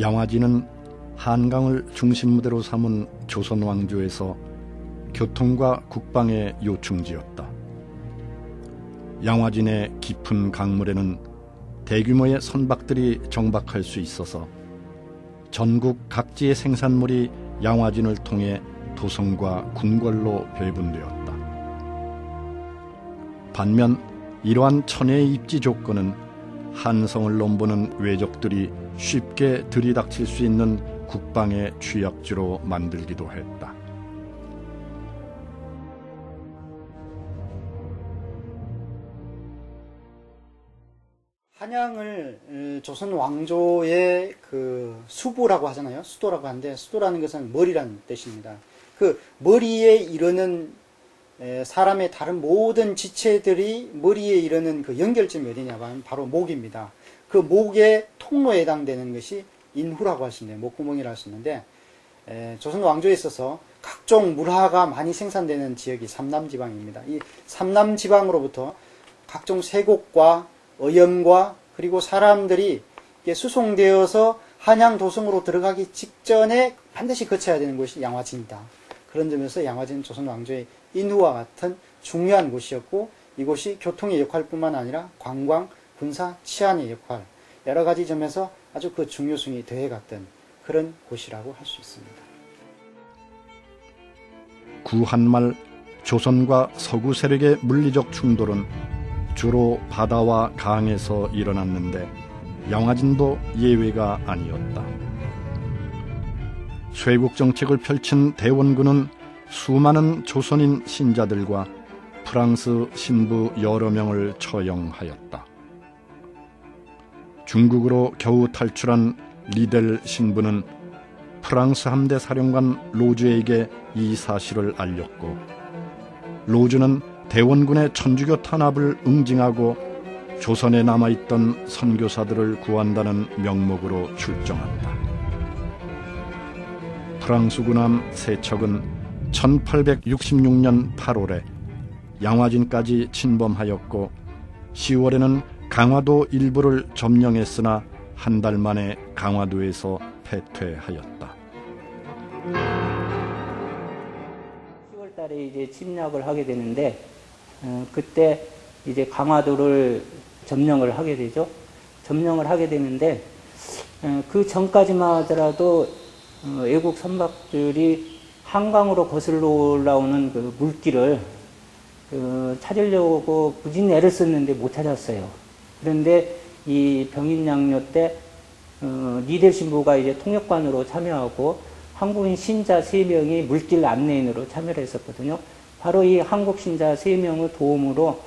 양화진은 한강을 중심무대로 삼은 조선 왕조에서 교통과 국방의 요충지였다. 양화진의 깊은 강물에는 대규모의 선박들이 정박할 수 있어서 전국 각지의 생산물이 양화진을 통해 도성과 궁궐로 배분되었다. 반면 이러한 천혜의 입지 조건은 한성을 넘보는 외적들이 쉽게 들이닥칠 수 있는 국방의 취약지로 만들기도 했다. 한양을 조선 왕조의 그 수부라고 하잖아요. 수도라고 하는데 수도라는 것은 머리라는 뜻입니다. 그 머리에 이르는 사람의 다른 모든 지체들이 머리에 이르는 그 연결점이 어디냐면 바로 목입니다. 그 목의 통로에 해당되는 것이 인후라고 있는데 목구멍이라고 있는데 조선 왕조에 있어서 각종 물화가 많이 생산되는 지역이 삼남 지방입니다. 이 삼남 지방으로부터 각종 세곡과 어염과 그리고 사람들이 수송되어서 한양 도성으로 들어가기 직전에 반드시 거쳐야 되는 곳이 양화진이다. 그런 점에서 양화진 조선 왕조의 인후와 같은 중요한 곳이었고 이곳이 교통의 역할뿐만 아니라 관광, 군사, 치안의 역할 여러 가지 점에서 아주 그 중요성이 더해갔던 그런 곳이라고 할 수 있습니다. 구한말 조선과 서구 세력의 물리적 충돌은 주로 바다와 강에서 일어났는데 양화진도 예외가 아니었다. 쇄국 정책을 펼친 대원군은 수많은 조선인 신자들과 프랑스 신부 여러 명을 처형하였다. 중국으로 겨우 탈출한 리델 신부는 프랑스 함대 사령관 로즈에게 이 사실을 알렸고 로즈는 대원군의 천주교 탄압을 응징하고 조선에 남아있던 선교사들을 구한다는 명목으로 출정한다. 프랑스 군함 세척은 1866년 8월에 양화진까지 침범하였고 10월에는 강화도 일부를 점령했으나 한 달 만에 강화도에서 패퇴하였다. 10월 달에 이제 침략을 하게 되는데 어, 그때 이제 강화도를 점령을 하게 되죠. 점령을 하게 되는데 어, 그 전까지만 하더라도 어, 외국 선박들이 한강으로 거슬러 올라오는 그 물길을 그 찾으려고 무진 애를 썼는데 못 찾았어요. 그런데 이 병인양요 때 어, 니델 신부가 이제 통역관으로 참여하고 한국인 신자 세명이 물길 안내인으로 참여를 했었거든요. 바로 이 한국 신자 세명의 도움으로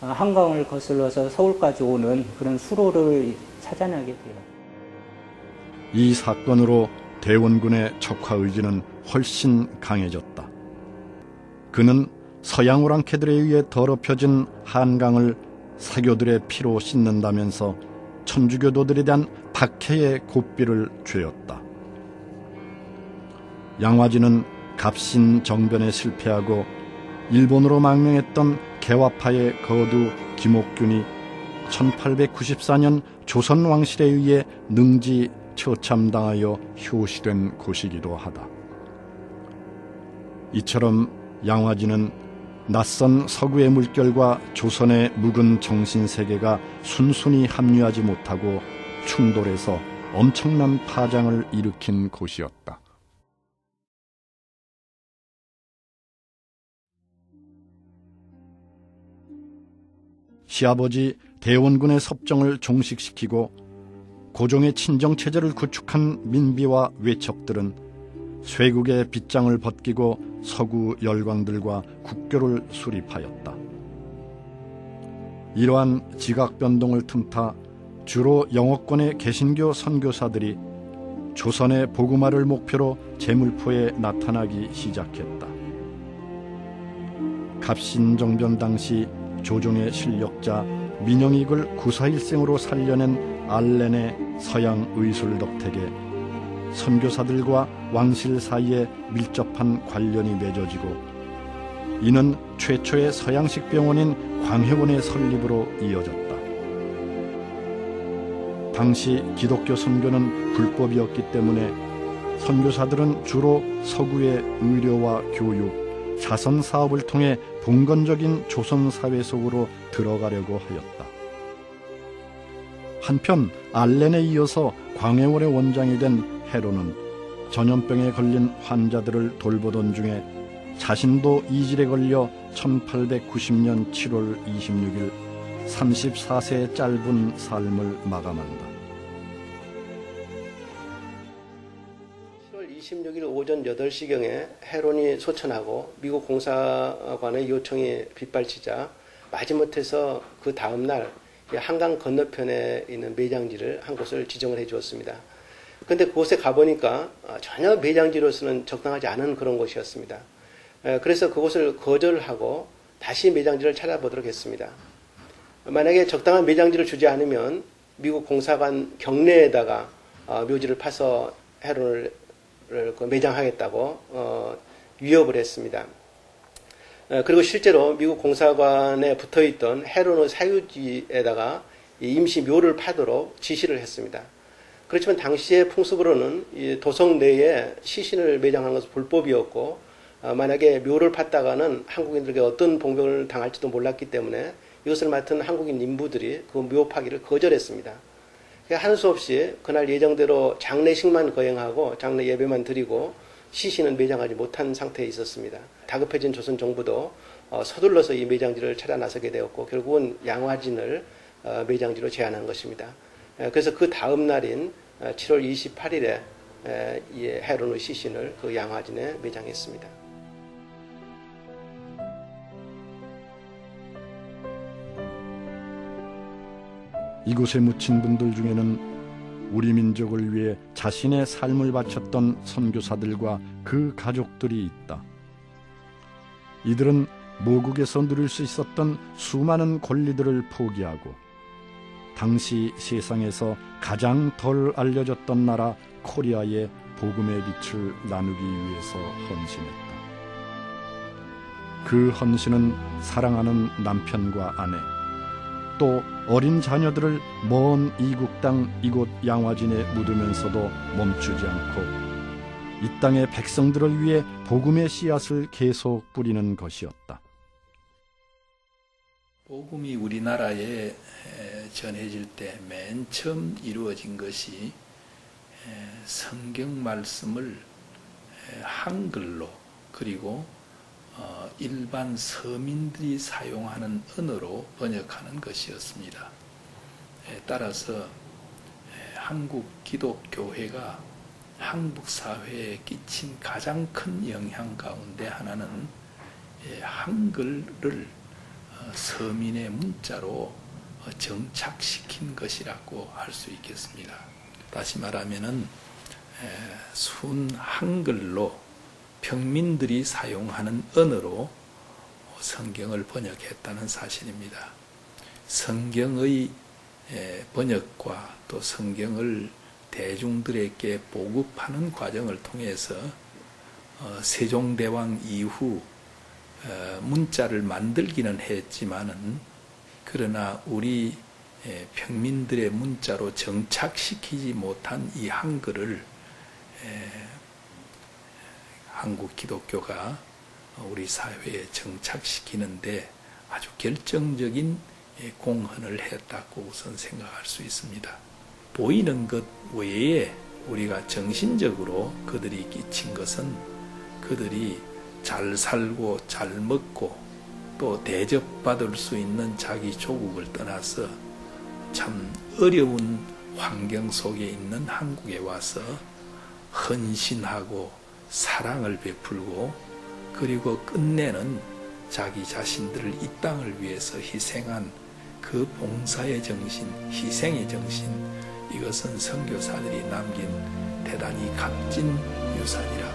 어, 한강을 거슬러서 서울까지 오는 그런 수로를 찾아내게 돼요. 이 사건으로 대원군의 척화 의지는 훨씬 강해졌다. 그는 서양 오랑캐들에 의해 더럽혀진 한강을 사교들의 피로 씻는다면서 천주교도들에 대한 박해의 고비를 죄었다. 양화진은 갑신 정변에 실패하고 일본으로 망명했던 개화파의 거두 김옥균이 1894년 조선 왕실에 의해 능지 처참당하여 효시된 곳이기도 하다. 이처럼 양화진은 낯선 서구의 물결과 조선의 묵은 정신 세계가 순순히 합류하지 못하고 충돌해서 엄청난 파장을 일으킨 곳이었다. 시아버지 대원군의 섭정을 종식시키고 고종의 친정 체제를 구축한 민비와 외척들은 쇄국의 빗장을 벗기고 서구 열광들과 국교를 수립하였다. 이러한 지각 변동을 틈타 주로 영어권의 개신교 선교사들이 조선의 복음화를 목표로 제물포에 나타나기 시작했다. 갑신정변 당시 조종의 실력자 민영익을 구사일생으로 살려낸 알렌의 서양 의술 덕택에 선교사들과 왕실 사이에 밀접한 관련이 맺어지고 이는 최초의 서양식 병원인 광해원의 설립으로 이어졌다. 당시 기독교 선교는 불법이었기 때문에 선교사들은 주로 서구의 의료와 교육, 자선 사업을 통해 봉건적인 조선 사회 속으로 들어가려고 하였다. 한편 알렌에 이어서 광해원의 원장이 된 헤로는 전염병에 걸린 환자들을 돌보던 중에 자신도 이질에 걸려 1890년 7월 26일 34세의 짧은 삶을 마감한다. 26일 오전 8시경에 해론이 소천하고 미국 공사관의 요청이 빗발치자 마지못해서 그 다음날 한강 건너편에 있는 매장지를 한 곳을 지정을 해 주었습니다. 그런데 그곳에 가보니까 전혀 매장지로서는 적당하지 않은 그런 곳이었습니다. 그래서 그곳을 거절하고 다시 매장지를 찾아보도록 했습니다. 만약에 적당한 매장지를 주지 않으면 미국 공사관 경내에다가 어, 묘지를 파서 해론을 그 매장하겠다고 어, 위협을 했습니다. 그리고 실제로 미국 공사관에 붙어 있던 해론의 사유지에다가 임시 묘를 파도록 지시를 했습니다. 그렇지만 당시의 풍습으로는 도성 내에 시신을 매장하는 것은 불법이었고 어, 만약에 묘를 팠다가는 한국인들에게 어떤 봉변을 당할지도 몰랐기 때문에 이것을 맡은 한국인 인부들이 그 묘 파기를 거절했습니다. 한 수 없이 그날 예정대로 장례식만 거행하고 장례 예배만 드리고 시신은 매장하지 못한 상태에 있었습니다. 다급해진 조선 정부도 어, 서둘러서 이 매장지를 찾아 나서게 되었고 결국은 양화진을 어, 매장지로 제안한 것입니다. 그래서 그 다음 날인 7월 28일에 이 해론의 시신을 그 양화진에 매장했습니다. 이곳에 묻힌 분들 중에는 우리 민족을 위해 자신의 삶을 바쳤던 선교사들과 그 가족들이 있다. 이들은 모국에서 누릴 수 있었던 수많은 권리들을 포기하고 당시 세상에서 가장 덜 알려졌던 나라 코리아의 복음의 빛을 나누기 위해서 헌신했다. 그 헌신은 사랑하는 남편과 아내, 또 어린 자녀들을 먼 이국 땅 이곳 양화진에 묻으면서도 멈추지 않고 이 땅의 백성들을 위해 복음의 씨앗을 계속 뿌리는 것이었다. 복음이 우리나라에 전해질 때 맨 처음 이루어진 것이 성경 말씀을 한글로 그리고 어, 일반 서민들이 사용하는 언어로 번역하는 것이었습니다. 따라서 한국 기독교회가 한국 사회에 끼친 가장 큰 영향 가운데 하나는 한글을 어, 서민의 문자로 어, 정착시킨 것이라고 할 수 있겠습니다. 다시 말하면은 순 한글로 평민들이 사용하는 언어로 성경을 번역했다는 사실입니다. 성경의 번역과 또 성경을 대중들에게 보급하는 과정을 통해서 어, 세종대왕 이후 어, 문자를 만들기는 했지만은 그러나 우리 평민들의 문자로 정착시키지 못한 이 한글을 한국 기독교가 우리 사회에 정착시키는데 아주 결정적인 공헌을 했다고 우선 생각할 수 있습니다. 보이는 것 외에 우리가 정신적으로 그들이 끼친 것은 그들이 잘 살고 잘 먹고 또 대접받을 수 있는 자기 조국을 떠나서 참 어려운 환경 속에 있는 한국에 와서 헌신하고 사랑을 베풀고 그리고 끝내는 자기 자신들을 이 땅을 위해서 희생한 그 봉사의 정신, 희생의 정신, 이것은 선교사들이 남긴 대단히 값진 있겠습니다.